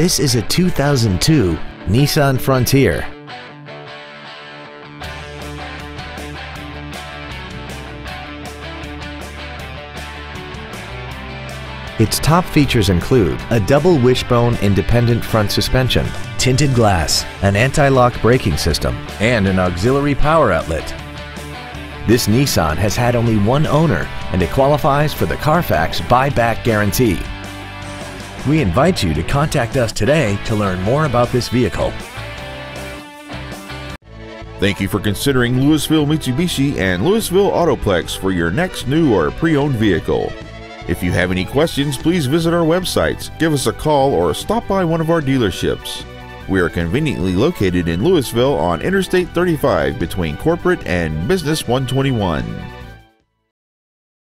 This is a 2002 Nissan Frontier. Its top features include a double wishbone independent front suspension, tinted glass, an anti-lock braking system, and an auxiliary power outlet. This Nissan has had only one owner and it qualifies for the Carfax buyback guarantee. We invite you to contact us today to learn more about this vehicle. Thank you for considering Lewisville Mitsubishi and Lewisville Autoplex for your next new or pre owned vehicle. If you have any questions, please visit our websites, give us a call, or stop by one of our dealerships. We are conveniently located in Lewisville on Interstate 35 between Corporate and Business 121.